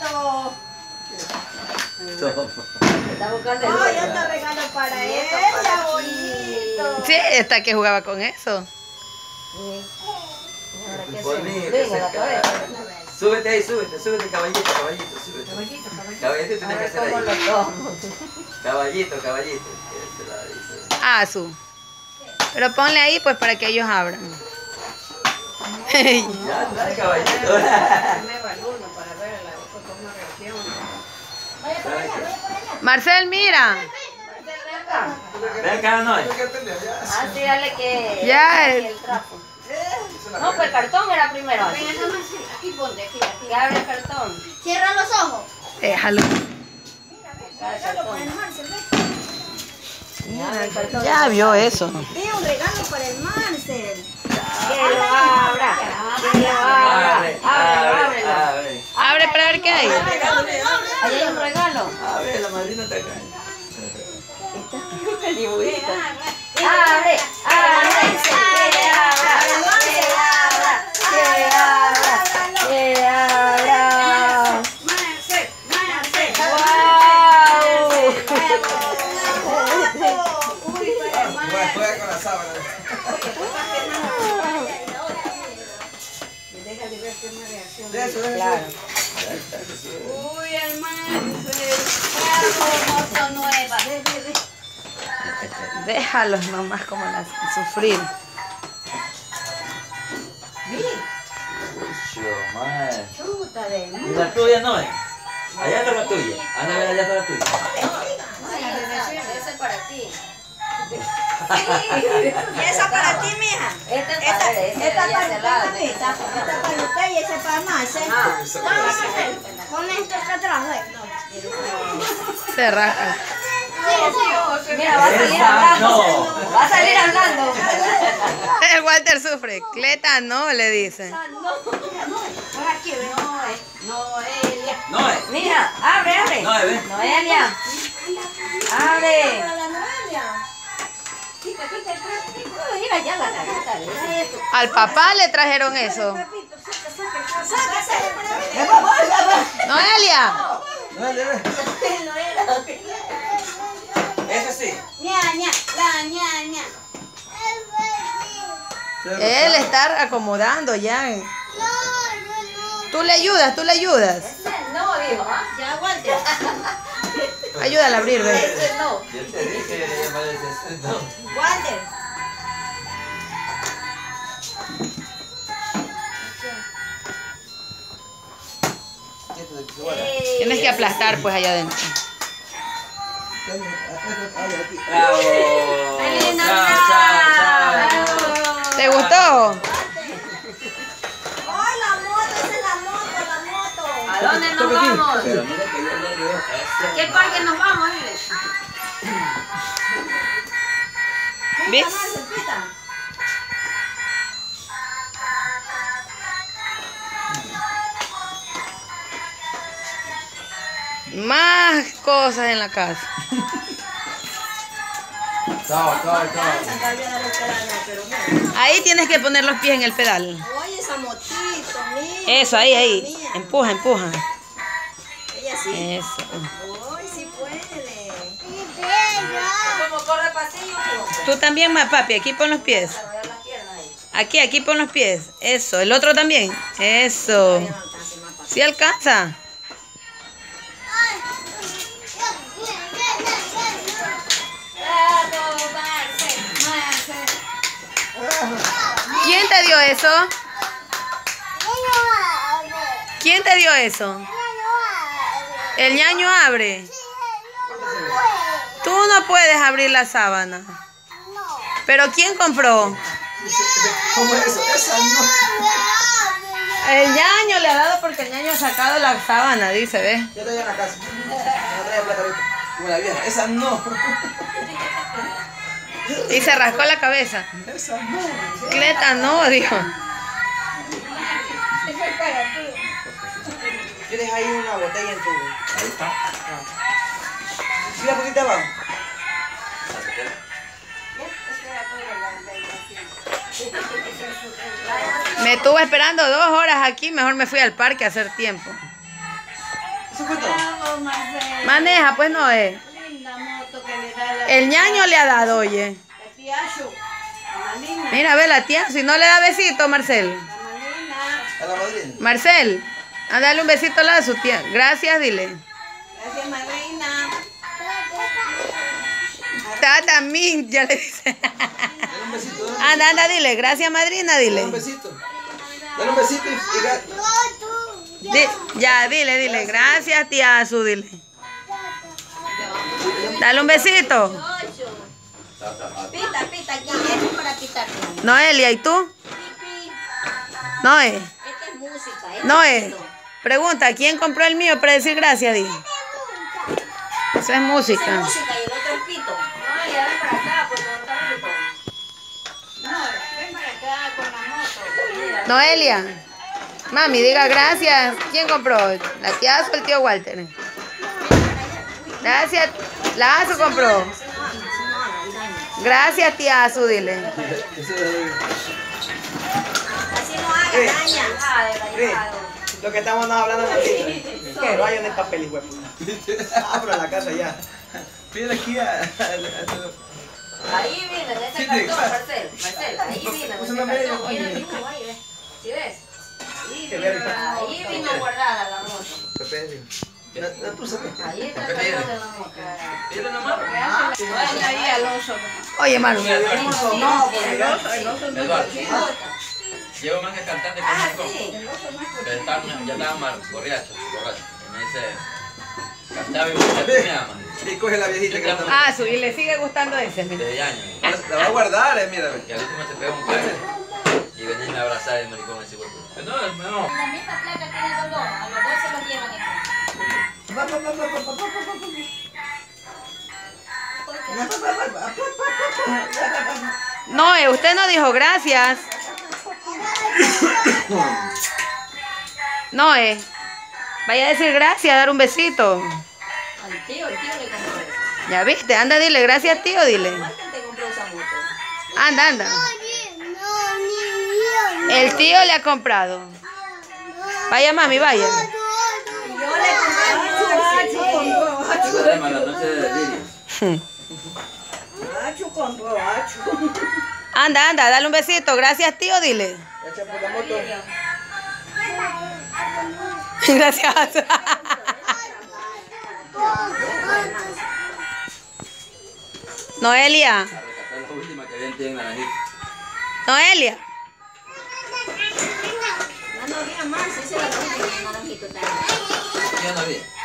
bonito. Toma. Ay, otro regalo para ti. bonito. Sí, esta que jugaba con eso. Súbete ahí, súbete, súbete, caballito, caballito, súbete. Caballito, caballito. Caballito A tienes que hacer ahí. Caballito, caballito. Ah, su. Pero ponle ahí pues para que ellos abran. Ya está, caballito. Marcel, mira. Ven acá, no. Ah, sí, dale que... Ya, aquí el- trapo. No, pues el cartón era primero. Aquí ponte, aquí, aquí. Abre el cartón. Cierra los ojos. Déjalo. Cartón. Ya, vio eso. Ve un regalo para el Marcel. Que lo abra. Que lo abra. Abre, Ábrelo, abre, ábrelo. Qué hay. Ahí hay un regalo. Abre, la madrina está acá. El dibujito. Abre, abre, Nueva. Ve, ve, ve. Déjalos nomás como las sufrir. Chuta de ¿Y la tuya no es? Allá está la tuya. Anda a ver, allá está la tuya. Ese es para ti. Y esa para ti, mija. Es Esta, esta para usted, mamita. Esta para usted y esa para Marcel. Ah. Toma, Marcel. Ponle esto acá atrás. Se raja. Mira, va a salir hablando. Va a salir hablando. El Walter sufre. Cleta no, le dice. Aquí. Noelia. No es. Mira, abre, abre. No, ve. Noelia. Abre. La Noelia. Trapo. Mira ya la carita. de ese. Al papá le trajeron eso. Papito, saca. Noelia. Dale, ve. Ese sí. Ña, ña, la ña, ña. Él está acomodando ya. Tú le ayudas, tú le ayudas. No, dijo, ¿ah? Ya, Walter. Ayúdala a abrir, ve. No. Yo te dije, no. Walter. De que se guarda. Tienes que aplastar pues allá adentro. Bravo. ¡Feliz Chao, chao, chao. ¿Te gustó? ¡Ay, la moto! Esa es la moto, la moto. ¿A dónde nos vamos? ¿A qué parque nos vamos? ¿Ves? Más cosas en la casa. Chao, chao. Ahí tienes que poner los pies en el pedal. Oye, esa motito, mira. Eso, ahí, ahí. Empuja, empuja. Ella sí. Eso. Ay, sí puede. Como corre pasillo, Tú también, más papi. Aquí pon los pies. Aquí, aquí pon los pies. Eso. El otro también. Eso. ¿Sí alcanza? Te dio eso? ¿Quién te dio eso? El ñaño abre. Tú no puedes abrir la sábana. ¿Pero quién compró? ¿Cómo es eso? Esa no. El ñaño le ha dado porque el ñaño ha sacado la sábana, dice, ¿ves? Yo estoy en la casa. No traía plata ahorita. Como la vieja. Esa no. Y se rascó la cabeza. Esa no. Cleta no, dijo. Tienes ahí una botella en tu. Ahí está. ¿Sí la pusiste abajo? Me estuvo esperando dos horas aquí, mejor me fui al parque a hacer tiempo. Maneja, pues no es. Linda moto que le da la, El ñaño le ha dado, oye. Mira, ve la tía, si no le da besito, Marcel. Marcel, a darle un besito a la de su tía. Gracias, dile. Gracias, madrina. Tata Min, ya le dice. Dale un besito. Dale Anda, anda, dile. Gracias, madrina, un dile. besito. Dale un besito y, y ga- Di- ya, dile, dile. Gracias, tía Azu, dile. Dale un besito. Pita, pita aquí. Es para pitarte. Noelia, ¿y tú? Noé. Esta es música. Esto Noé. Pregunta, ¿quién compró el mío para decir gracias, di? Eso es Esa es música. música y el otro es pito. No, ya ven para acá, pues con otro pito. No, ven para acá con la moto. Noelia. Mami, diga gracias. ¿Quién compró? ¿La tía o el tío Walter? Gracias. La Azu compró. Gracias, tía Azu, dile. Es- Así no haga daña. Lo que estamos hablando aquí. Que vayan de papel, de puta. Abro la casa ya. Pídele aquí a. Ahí viene, de Sí, ese cartón. Marcel. Marcel, ahí viene, Pues ese cartón. Mira el oye. dibujo ahí, ¿ves? ¿Sí ves? Ahí vino guardada la moto. De a. Oye, Manu. No, porque el oso, el oso no. Eduardo, llevo más que cantante con Ah, un sí. Pero estaba, ya estaba mal, borracho, borracho. Y me dice, cantaba y me me ama. Y coge la viejita que está. Azu, y le sigue gustando ese. mira. Desde años. La va a guardar, eh, mira. Y al último se pegó un clave. Y venía y me abrazaba el maricón ese huevo. No, no. La misma placa tiene los dos. A los dos se los llevan aquí. Noé, usted no dijo gracias. Noé, vaya a decir gracias, dar un besito. Al tío, el. Ya viste, anda, dile gracias, tío, dile. Anda, anda. El tío le ha comprado. Vaya, mami, vaya. Yo le compré a Ese tema, la noche de delirio. Anda, anda, dale un besito. Gracias, tío, dile. Echa por la moto. Gracias. Noelia. Noelia. No, no había más. Esa es la última, naranjito también. Ya no había.